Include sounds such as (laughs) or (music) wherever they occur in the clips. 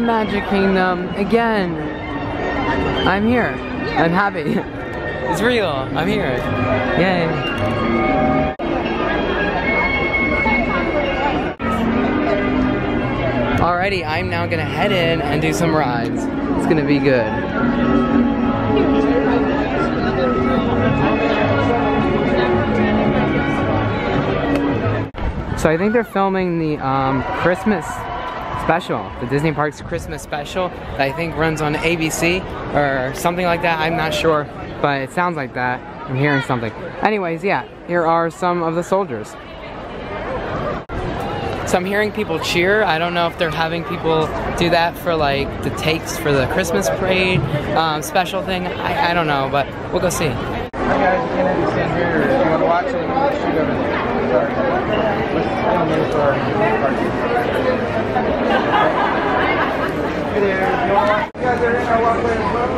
the Magic Kingdom again. I'm here. I'm happy. (laughs) It's real. I'm here. Yay. Alrighty, I'm now gonna head in and do some rides. It's gonna be good. So I think they're filming the um, Christmas special, the Disney Parks Christmas special that I think runs on ABC or something like that. I'm not sure, but it sounds like that. I'm hearing something. Anyways, yeah, here are some of the soldiers. So I'm hearing people cheer. I don't know if they're having people do that for like the takes for the Christmas parade um, special thing. I, I don't know, but we'll go see. There, you guys are in our walkway as well.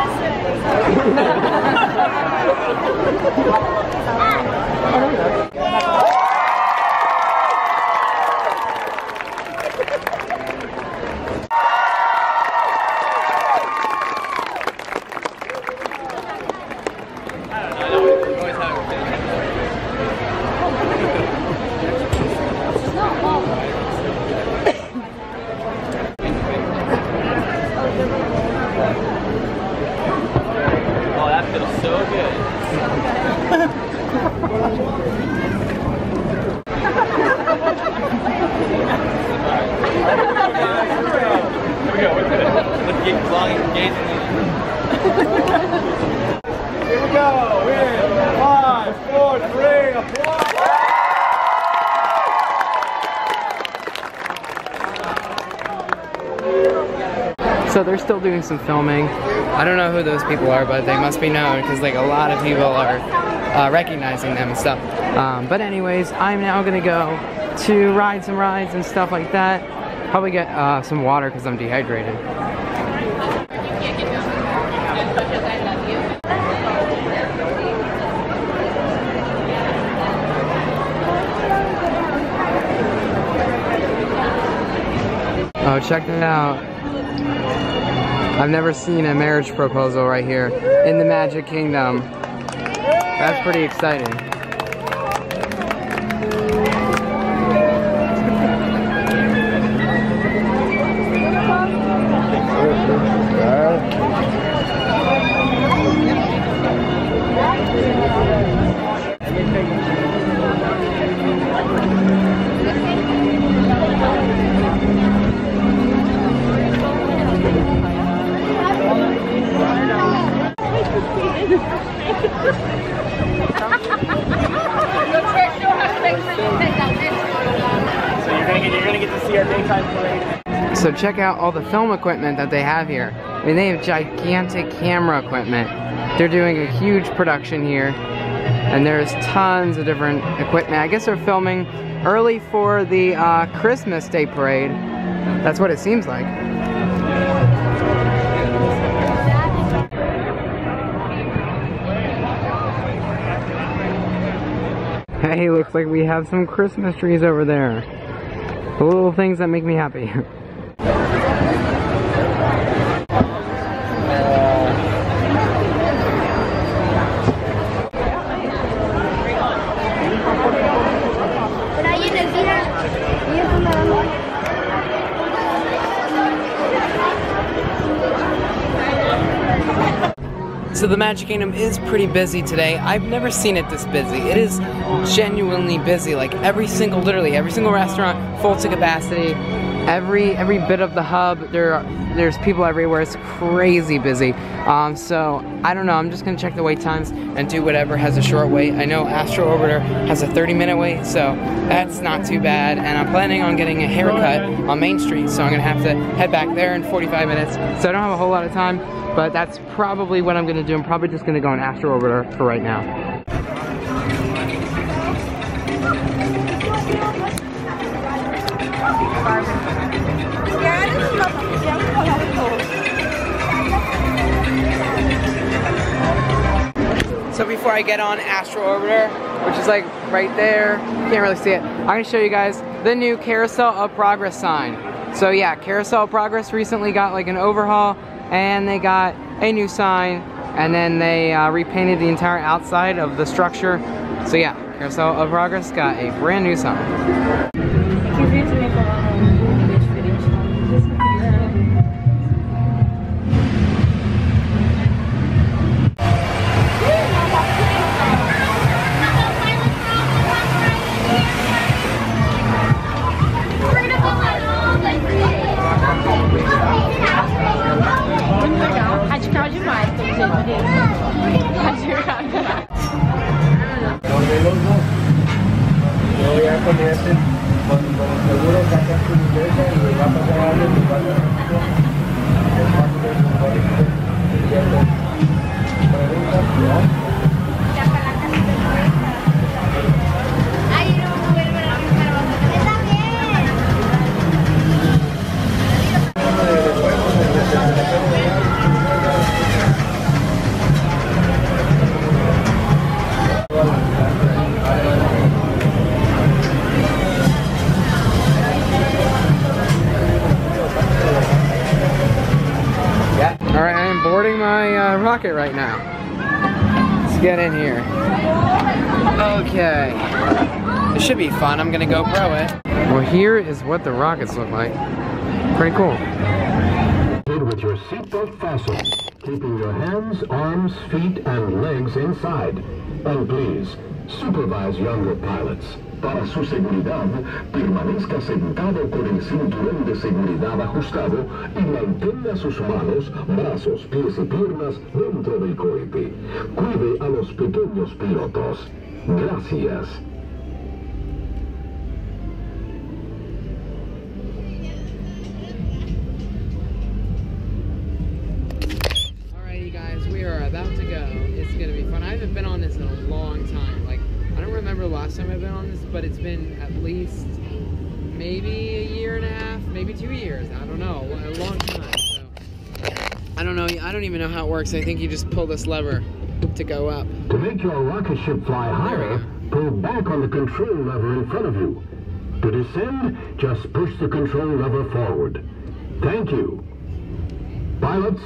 です。Still doing some filming. I don't know who those people are, but they must be known because like a lot of people are uh, recognizing them and stuff. Um, but anyways, I'm now gonna go to ride some rides and stuff like that. Probably get uh, some water because I'm dehydrated. Oh, check that out. I've never seen a marriage proposal right here in the Magic Kingdom. That's pretty exciting. Check out all the film equipment that they have here. I mean, they have gigantic camera equipment. They're doing a huge production here, and there's tons of different equipment. I guess they're filming early for the uh, Christmas Day Parade. That's what it seems like. Hey, looks like we have some Christmas trees over there. The little things that make me happy. (laughs) the Magic Kingdom is pretty busy today. I've never seen it this busy. It is genuinely busy. Like every single, literally every single restaurant full to capacity. Every every bit of the hub, there there's people everywhere. It's crazy busy. Um, so I don't know. I'm just gonna check the wait times and do whatever has a short wait. I know Astro Orbiter has a 30 minute wait, so that's not too bad. And I'm planning on getting a haircut on Main Street, so I'm gonna have to head back there in 45 minutes. So I don't have a whole lot of time, but that's probably what I'm gonna do. I'm probably just gonna go on Astro Orbiter for right now. So before I get on Astro Orbiter, which is like right there, can't really see it, I'm gonna show you guys the new Carousel of Progress sign. So yeah, Carousel of Progress recently got like an overhaul and they got a new sign and then they uh, repainted the entire outside of the structure. So yeah, Carousel of Progress got a brand new sign. Preguntas, get in here. Okay. It should be fun. I'm gonna go pro it. Well, here is what the rockets look like. Pretty cool. With your seatbelt fastened, keeping your hands, arms, feet, and legs inside. And please, supervise younger pilots. Para su seguridad, permanezca sentado con el cinturón de seguridad ajustado y mantenga sus manos, brazos, pies y piernas dentro del cohete. Cuide a los pequeños pilotos. Gracias. Time I've been on this, but it's been at least maybe a year and a half, maybe two years. I don't know, a long time. So, I don't know. I don't even know how it works. I think you just pull this lever to go up. To make your rocket ship fly higher, pull back on the control lever in front of you. To descend, just push the control lever forward. Thank you. Pilots,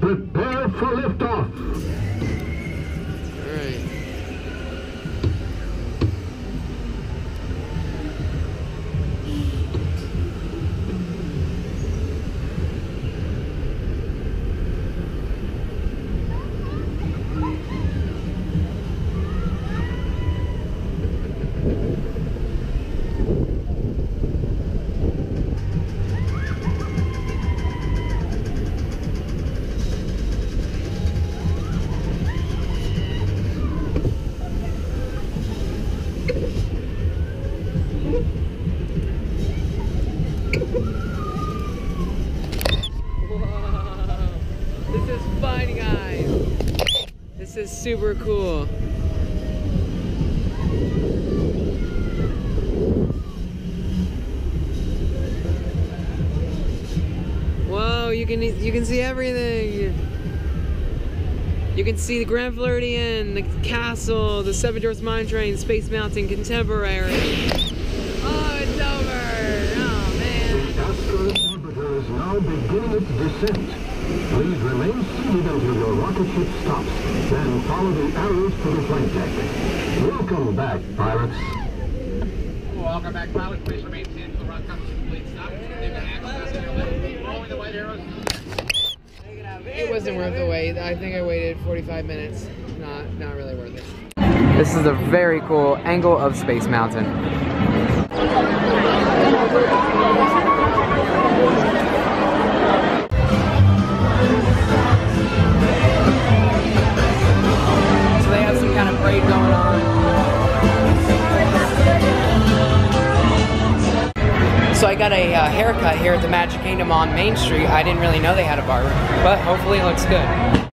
prepare for liftoff. Super cool. Whoa, you can you can see everything. You can see the Grand Floridian, the castle, the Seven Dwarfs Mine Train, Space Mountain, Contemporary. Oh, it's over! Oh man. The Astro Orbiter is now beginning its descent. Please remain seated until your rocket ship stops, then follow the arrows to the flight deck. Welcome back, pilots. Welcome back, pilots. Please remain seated until the rocket comes to complete stop. Leave the axis in your. Following the white arrows. It wasn't worth the wait. I think I waited 45 minutes. Not not really worth it. This is a very cool angle of Space Mountain. Got a uh, haircut here at the Magic Kingdom on Main Street. I didn't really know they had a barber, but hopefully it looks good.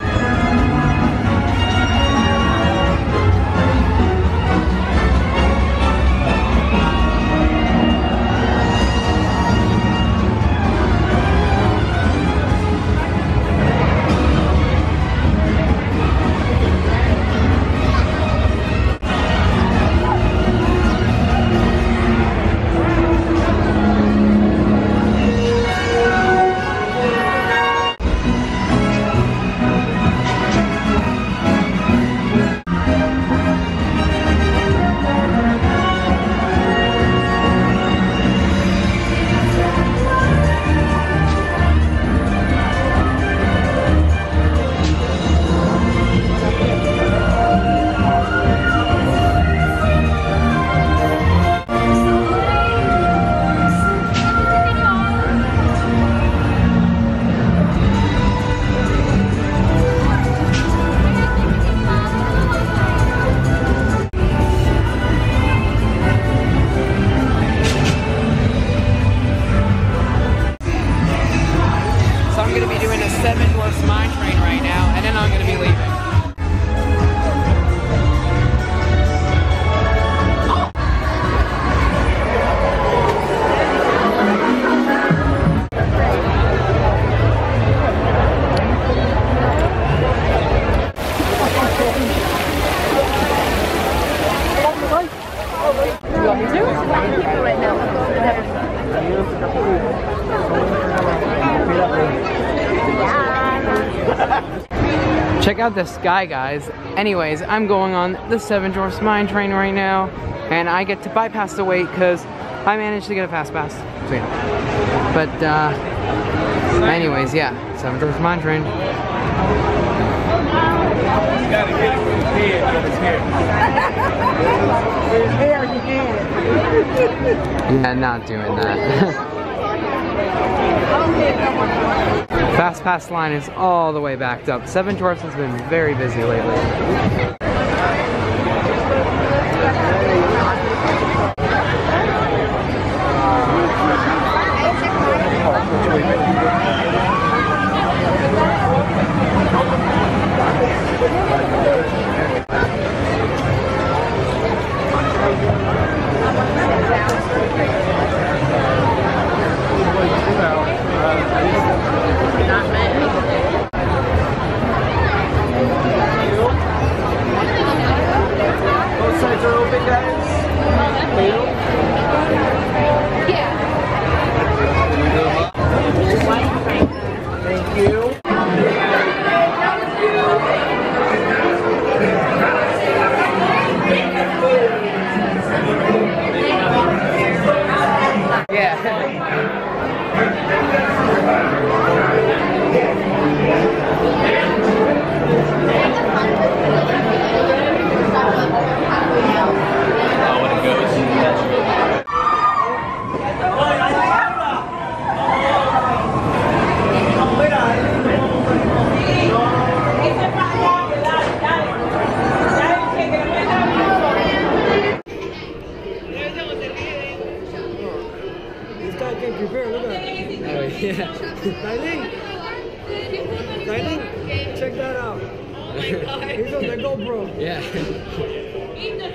Out the sky, guys. Anyways, I'm going on the Seven Dwarfs Mine Train right now, and I get to bypass the wait because I managed to get a fast pass. So yeah. But, uh, anyways, yeah, Seven Dwarfs Mine Train. You gotta get it with his head, with his hair. Yeah, not doing that. (laughs) Fast pass line is all the way backed up. Seven Dwarfs has been very busy lately. Prepare. Look at that. Oh, yeah. Darling. Darling, check that out. Oh my god. He's on the GoPro. Yeah. (laughs)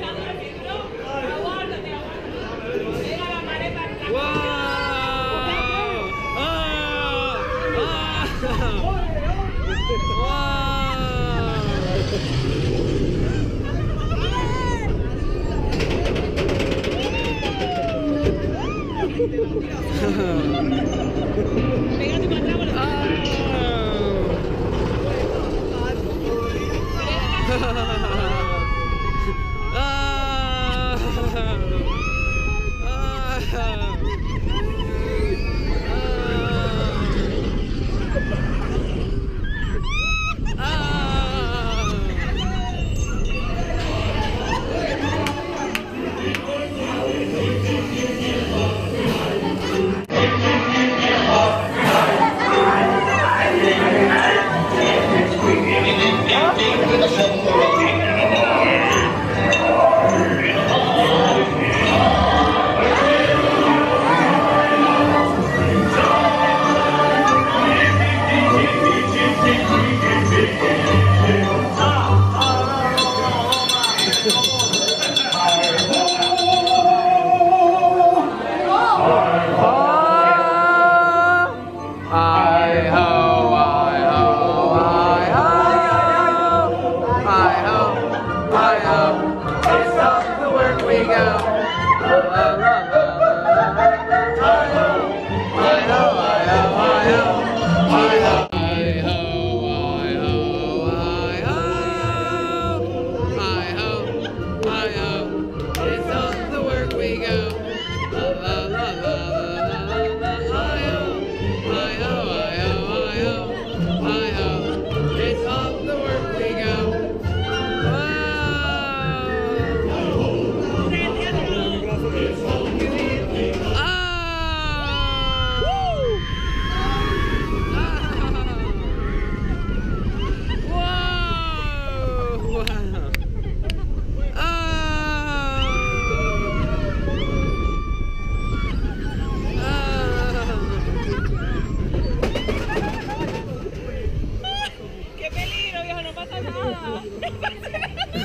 (laughs) I (laughs) (laughs)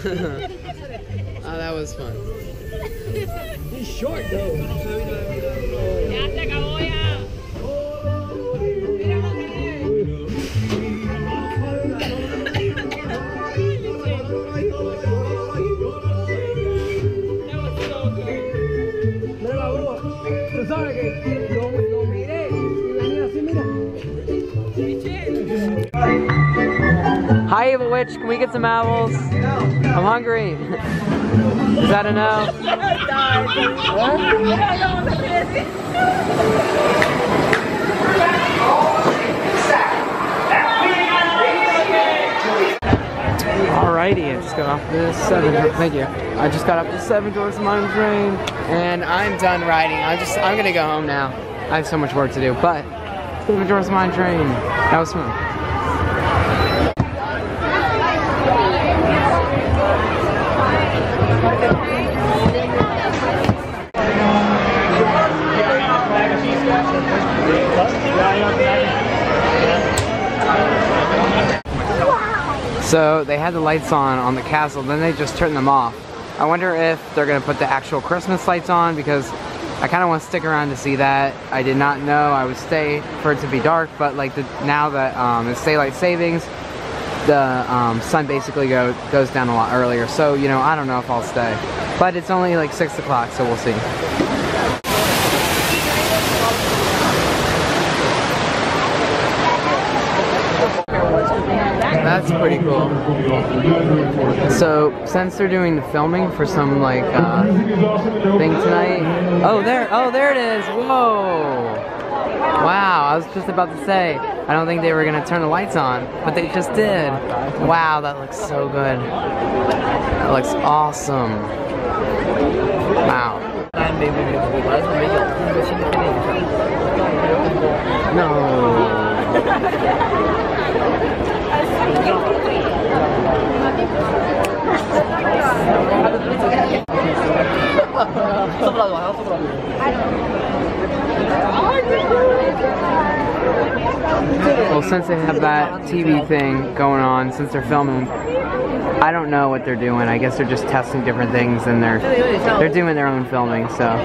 Oh, (laughs) that was fun. He's short though. Witch. Can we get some apples? I'm hungry. Is that a no? Alrighty, I just got off the seven. Thank you. I just got off the seven Dwarfs Mine Train, and I'm done riding. I'm just I'm gonna go home now. I have so much work to do, but seven Dwarfs Mine Train. That was fun. So they had the lights on on the castle, then they just turned them off. I wonder if they're gonna put the actual Christmas lights on because I kind of want to stick around to see that. I did not know I would stay for it to be dark, but like the, now that um, it's daylight savings, the um, sun basically go, goes down a lot earlier. So you know, I don't know if I'll stay, but it's only like six o'clock, so we'll see. That's pretty cool. So, since they're doing the filming for some like uh, thing tonight, oh there, oh there it is. Whoa! Wow, I was just about to say, I don't think they were gonna turn the lights on, but they just did. Wow, that looks so good. That looks awesome. Wow. No. Well, since they have that TV thing going on, since they're filming, I don't know what they're doing. I guess they're just testing different things and they're they're doing their own filming. So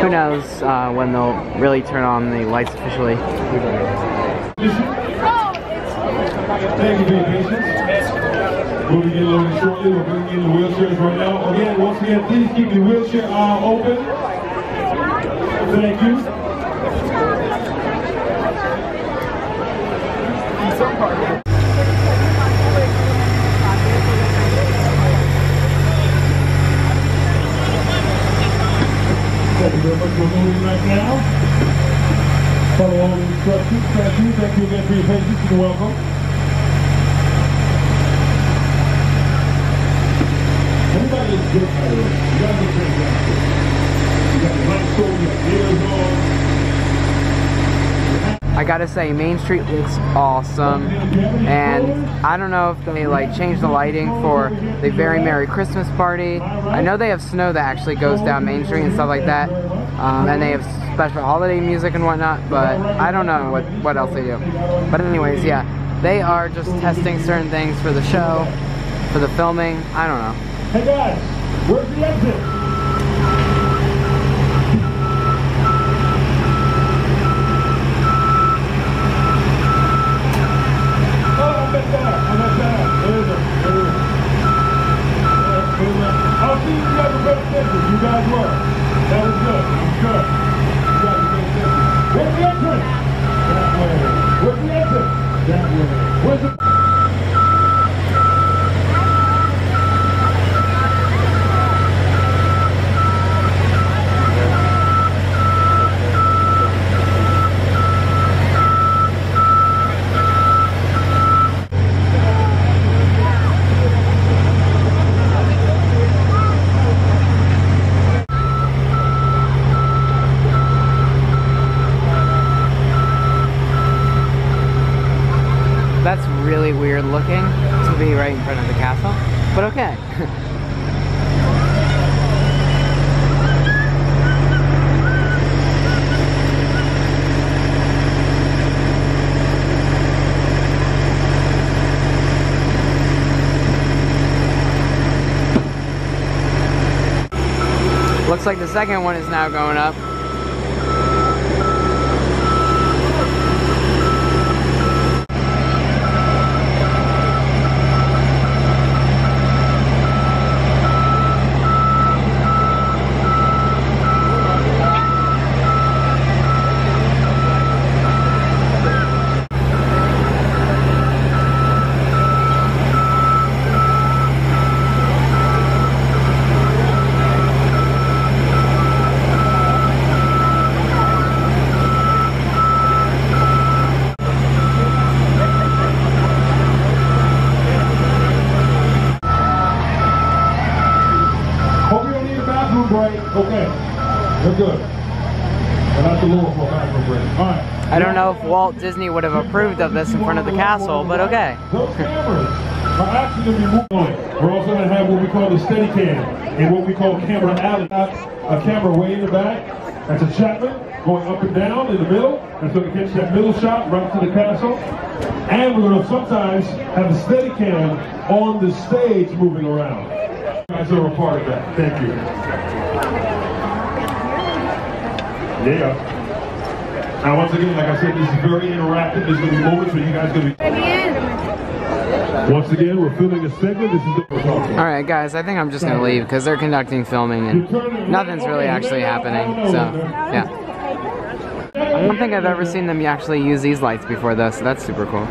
who knows uh, when they'll really turn on the lights officially. Thank you for your patience. We'll be getting loaded shortly. We're bringing in the wheelchairs right now. Again, once again, please keep your wheelchair aisle open. Thank you. Thank you very much for moving right now. Follow all the instructions. Thank you. Thank you again for your patience and welcome. Everybody is good, way. You guys are fantastic. You got the lights on, you got ears on. I gotta say, Main Street looks awesome, and I don't know if they like changed the lighting for the Very Merry Christmas Party. I know they have snow that actually goes down Main Street and stuff like that, um, and they have special holiday music and whatnot. But I don't know what what else they do. But anyways, yeah, they are just testing certain things for the show, for the filming. I don't know. Hey guys, where's the exit? You guys were. That was good. Was good. You guys better scheduled. Where's the entrance? That way. Where's the exit? That way. Where's the... That's really weird looking to be right in front of the castle, but okay. Looks like the second one is now going up. Hope you don't need a bathroom break. Okay. We're good. We're not the law for a bathroom break. All right. I don't know if Walt Disney would have approved of this in front of the castle, but okay. Those cameras are actually going to be moving. We're also going to have what we call the steady cam and what we call camera alley. A camera way in the back. That's a Chapman going up and down in the middle. And so we catch that middle shot right to the castle. And we're going to sometimes have a steady cam on the stage moving around. You guys are a part of that. Thank you. Yeah. Now, once again, like I said, this is very interactive. There's going to be moments where you guys going to be. Once again, we're filming a segment. This is the. We're talking. All right, guys, I think I'm just gonna leave because they're conducting filming and nothing's really actually happening. So, yeah. I don't think I've ever seen them actually use these lights before, though, so that's super cool.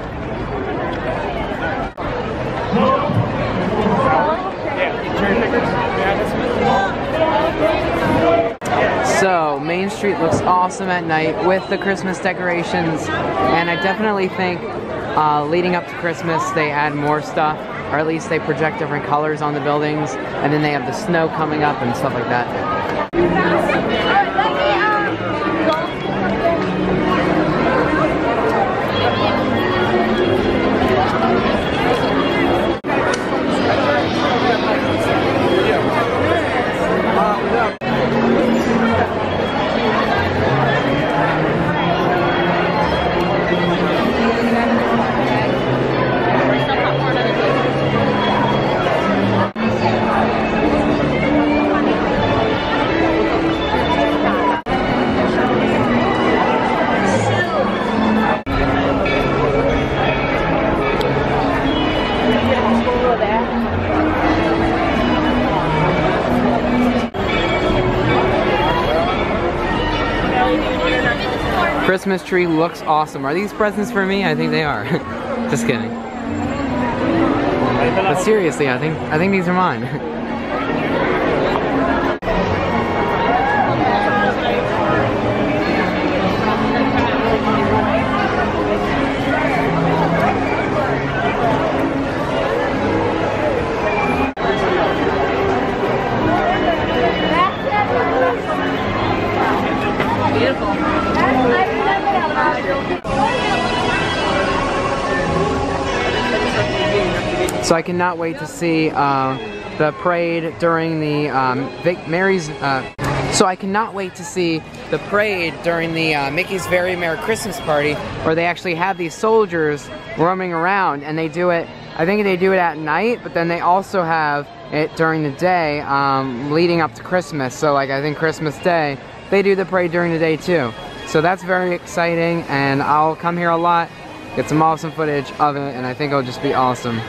So, Main Street looks awesome at night with the Christmas decorations, and I definitely think uh, leading up to Christmas they add more stuff, or at least they project different colors on the buildings, and then they have the snow coming up and stuff like that. Christmas tree looks awesome. Are these presents for me? I think they are. (laughs) Just kidding. But seriously, I think I think these are mine. (laughs) So I cannot wait to see uh, the parade during the um, Vic Mary's. Uh, so I cannot wait to see the parade during the uh, Mickey's Very Merry Christmas Party, where they actually have these soldiers roaming around, and they do it. I think they do it at night, but then they also have it during the day, um, leading up to Christmas. So like I think Christmas Day, they do the parade during the day too. So that's very exciting, and I'll come here a lot, get some awesome footage of it, and I think it'll just be awesome.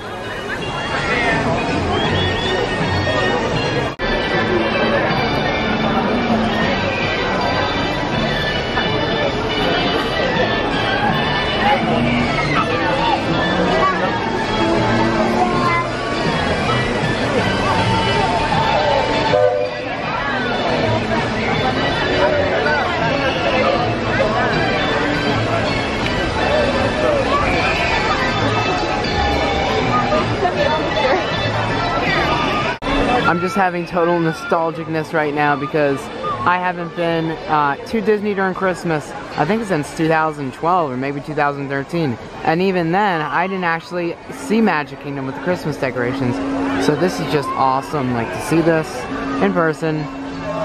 I'm just having total nostalgicness right now because I haven't been uh, to Disney during Christmas, I think since 2012 or maybe 2013. And even then, I didn't actually see Magic Kingdom with the Christmas decorations. So this is just awesome, like to see this in person,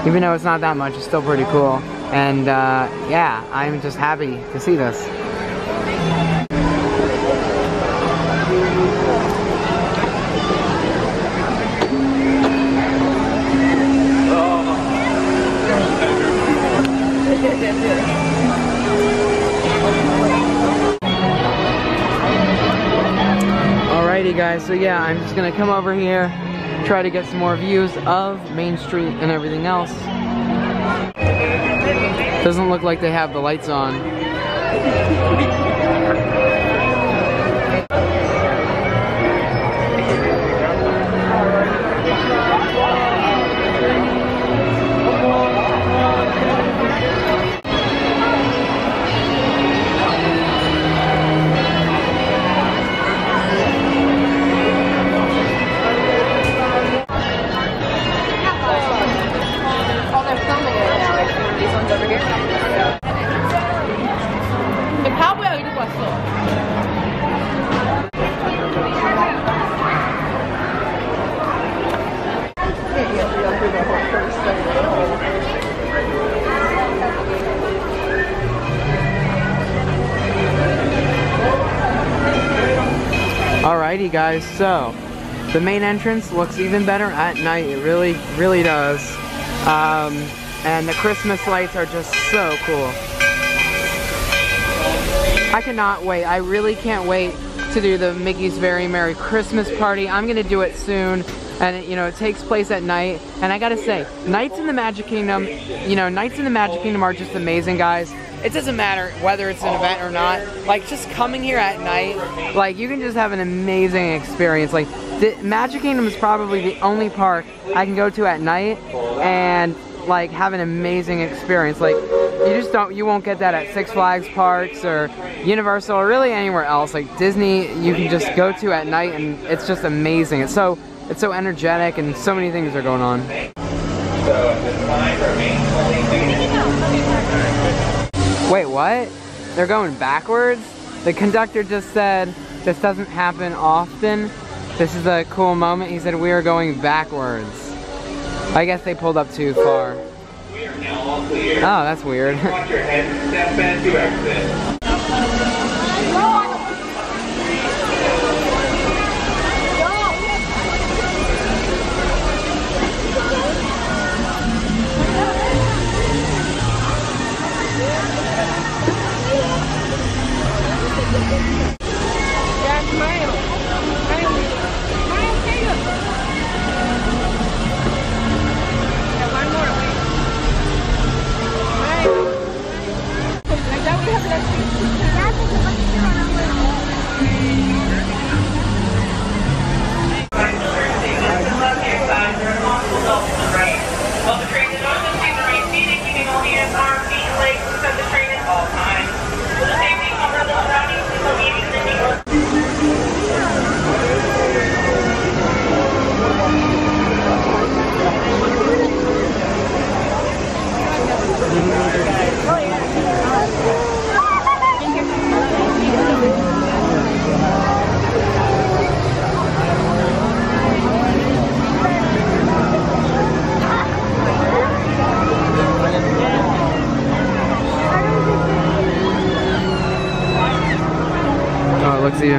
even though it's not that much, it's still pretty cool. And uh, yeah, I'm just happy to see this. Guys, so yeah, I'm just gonna come over here, try to get some more views of Main Street and everything else. Doesn't look like they have the lights on. So the main entrance looks even better at night. It really, really does. Um, and the Christmas lights are just so cool. I cannot wait. I really can't wait to do the Mickey's Very Merry Christmas Party. I'm gonna do it soon. And it, you know, it takes place at night. And I gotta say, nights in the Magic Kingdom, you know, nights in the Magic Kingdom are just amazing, guys. It doesn't matter whether it's an event or not. Like, just coming here at night, like, you can just have an amazing experience. Like, the Magic Kingdom is probably the only park I can go to at night and, like, have an amazing experience. Like, you just don't, you won't get that at Six Flags parks or Universal or really anywhere else. Like, Disney, you can just go to at night and it's just amazing. It's so, it's so energetic and so many things are going on. Wait, what? They're going backwards? The conductor just said this doesn't happen often. This is a cool moment. He said we are going backwards. I guess they pulled up too far. We are now all clear. Oh, that's weird.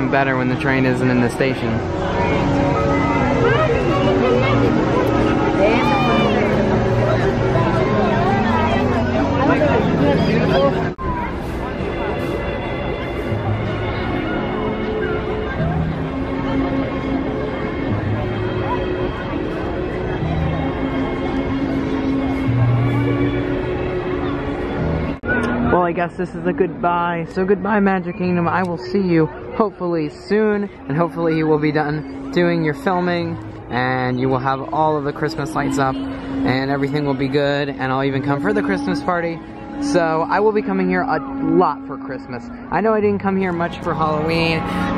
Better when the train isn't in the station. Well, I guess this is a goodbye. So goodbye, Magic Kingdom. I will see you hopefully soon, and hopefully you will be done doing your filming, and you will have all of the Christmas lights up, and everything will be good, and I'll even come for the Christmas party. So I will be coming here a lot for Christmas. I know I didn't come here much for Halloween.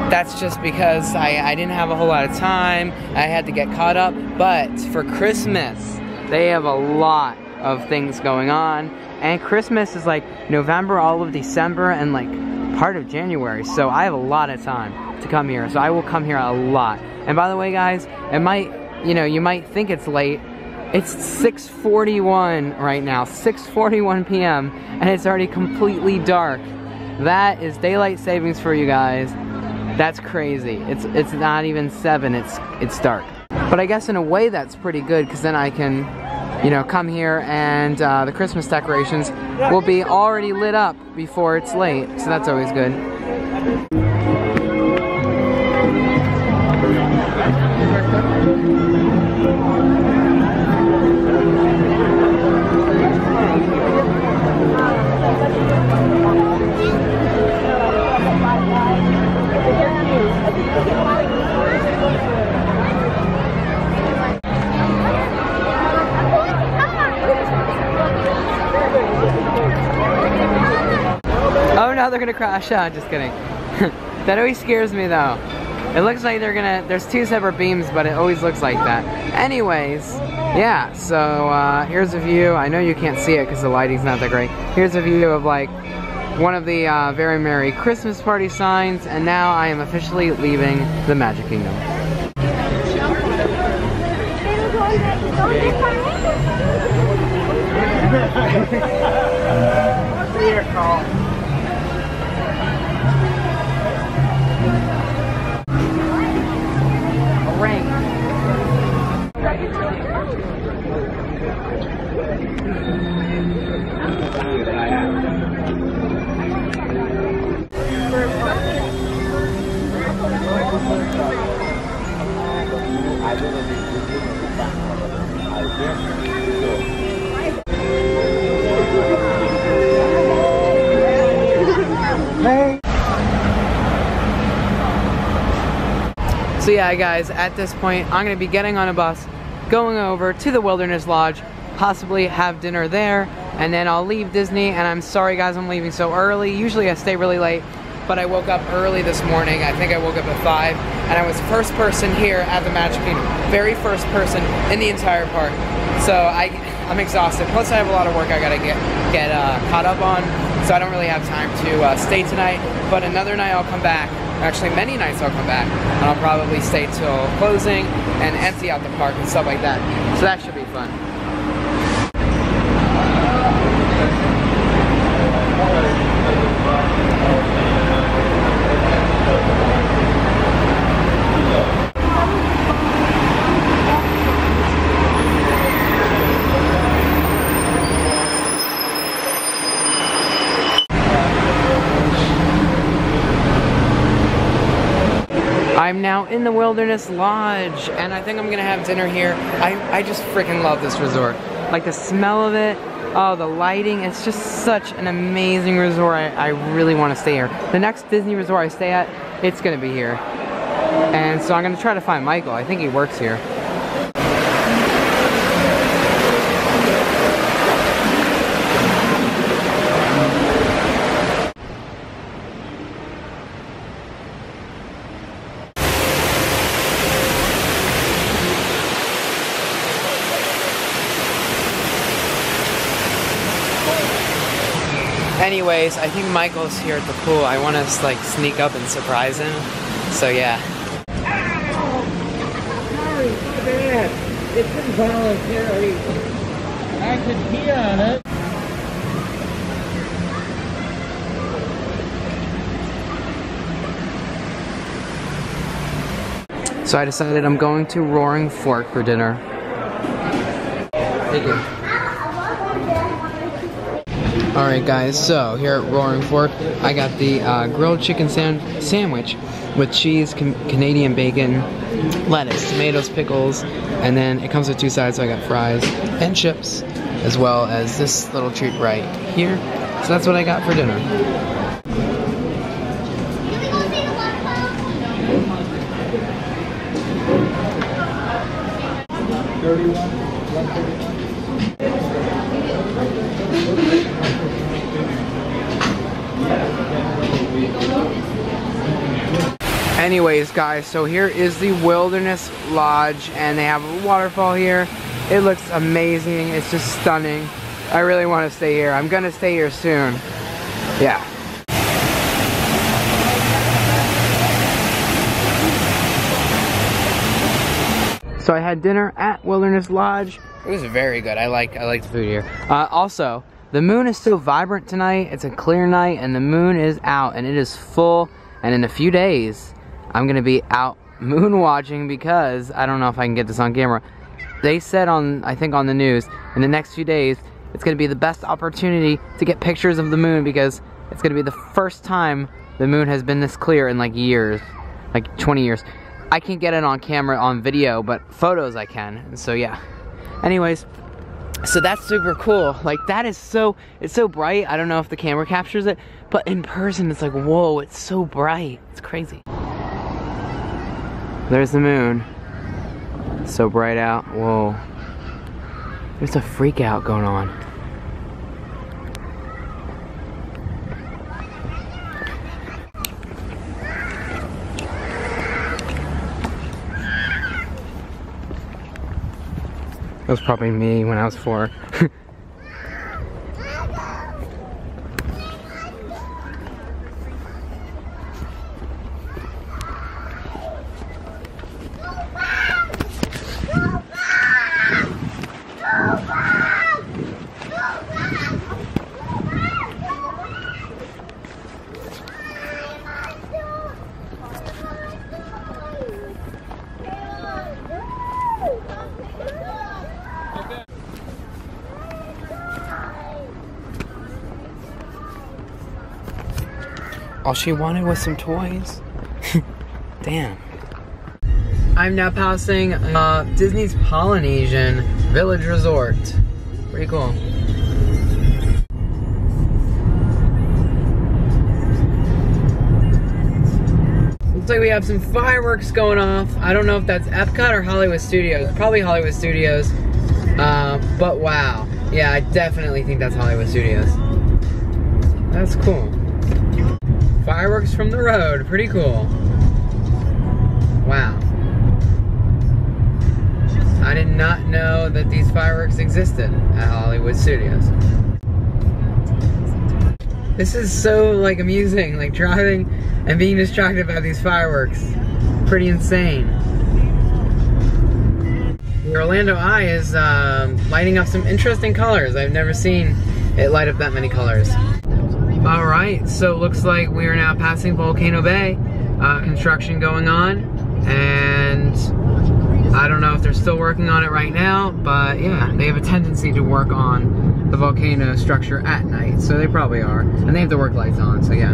That's just because I, I didn't have a whole lot of time. I had to get caught up. But for Christmas, they have a lot of things going on. And Christmas is like November, all of December, and like part of January. So I have a lot of time to come here. So I will come here a lot. And by the way, guys, it might, you know, you might think it's late. It's 6:41 right now, 6:41 p.m., and it's already completely dark. That is daylight savings for you guys. That's crazy. It's it's not even seven. It's it's dark. But I guess in a way that's pretty good because then I can, you know, come here and uh, the Christmas decorations will be already lit up before it's late. So that's always good. No, they're gonna crash (laughs) out. Just kidding. (laughs) that always scares me though. It looks like they're gonna, there's two separate beams, but it always looks like that. Anyways, yeah, so uh, here's a view. I know you can't see it because the lighting's not that great. Here's a view of like one of the uh, Very Merry Christmas Party signs, and now I am officially leaving the Magic Kingdom. (laughs) Here, Carl. So yeah, guys, at this point, I'm gonna be getting on a bus, going over to the Wilderness Lodge, possibly have dinner there, and then I'll leave Disney, and I'm sorry guys I'm leaving so early. Usually I stay really late, but I woke up early this morning. I think I woke up at 5, and I was first person here at the Magic Kingdom. Very first person in the entire park. So I, I'm exhausted. Plus I have a lot of work I gotta get, get uh, caught up on, so I don't really have time to uh, stay tonight. But another night I'll come back. Actually, many nights I'll come back, and I'll probably stay till closing and empty out the park and stuff like that. So that should be fun. I'm now in the Wilderness Lodge, and I think I'm gonna have dinner here. I, I just freaking love this resort. Like the smell of it, oh, the lighting, it's just such an amazing resort. I, I really wanna stay here. The next Disney resort I stay at, it's gonna be here. And so I'm gonna try to find Michael. I think he works here. Anyways, I think Michael's here at the pool. I want to like sneak up and surprise him. So yeah. Sorry, my bad. It's involuntary. I could pee on it. So I decided I'm going to Roaring Fork for dinner. Thank you. Alright guys, so here at Roaring Fork, I got the uh, grilled chicken san sandwich with cheese, can Canadian bacon, lettuce, tomatoes, pickles, and then it comes with two sides, so I got fries and chips, as well as this little treat right here. So that's what I got for dinner. Guys, so here is the Wilderness Lodge, and they have a waterfall here. It looks amazing. It's just stunning. I really want to stay here. I'm gonna stay here soon. Yeah. So I had dinner at Wilderness Lodge. It was very good. I like I like the food here. Uh, also, the moon is so vibrant tonight. It's a clear night, and the moon is out, and it is full. And in a few days, I'm gonna be out (laughs) moon watching because I don't know if I can get this on camera. They said on I think on the news in the next few days it's gonna be the best opportunity to get pictures of the moon because it's gonna be the first time the moon has been this clear in like years, like 20 years. I can't get it on camera on video, but photos I can. So yeah. Anyways, so that's super cool. Like that is so it's so bright. I don't know if the camera captures it, but in person it's like whoa, it's so bright. It's crazy. There's the moon. So bright out. Whoa. There's a freak out going on. That was probably me when I was four. All she wanted was some toys. (laughs) Damn. I'm now passing uh, Disney's Polynesian Village Resort. Pretty cool. Looks like we have some fireworks going off. I don't know if that's Epcot or Hollywood Studios. Probably Hollywood Studios. Uh, but wow. Yeah, I definitely think that's Hollywood Studios. That's cool. Fireworks from the road. Pretty cool. Wow. I did not know that these fireworks existed at Hollywood Studios. This is so like amusing, like driving and being distracted by these fireworks. Pretty insane. The Orlando Eye is um, lighting up some interesting colors. I've never seen it light up that many colors. All right, so it looks like we are now passing Volcano Bay. Uh, construction going on, and I don't know if they're still working on it right now, but yeah, they have a tendency to work on the volcano structure at night, so they probably are. And they have the work lights on, so yeah.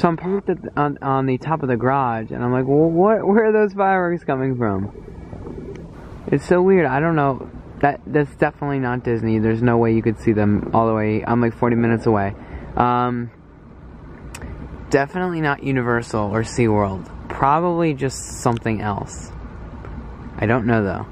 So I'm parked the, on, on the top of the garage, and I'm like, well, what? Where are those fireworks coming from? It's so weird. I don't know. That that's definitely not Disney. There's no way you could see them all the way. I'm like 40 minutes away. Um, definitely not Universal or SeaWorld. Probably just something else. I don't know though.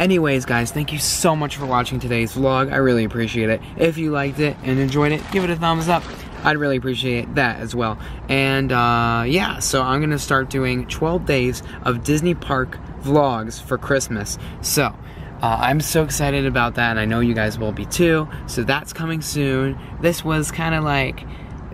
Anyways, guys, thank you so much for watching today's vlog. I really appreciate it. If you liked it and enjoyed it, give it a thumbs up. I'd really appreciate that as well. And uh, yeah, so I'm gonna start doing 12 days of Disney Park vlogs for Christmas. So uh, I'm so excited about that, and I know you guys will be too. So that's coming soon. This was kind of like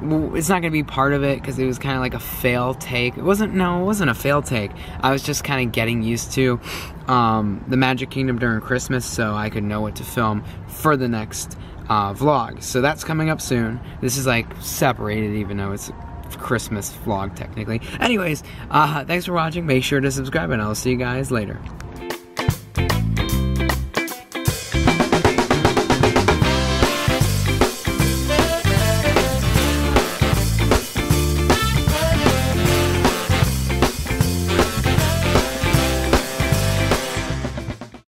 it's not gonna be part of it because it was kind of like a fail take. It wasn't. No, it wasn't a fail take. I was just kind of getting used to um, the Magic Kingdom during Christmas, so I could know what to film for the next uh, vlog. So that's coming up soon. This is like separated, even though it's Christmas vlog technically. Anyways, uh, thanks for watching. Make sure to subscribe, and I'll see you guys later.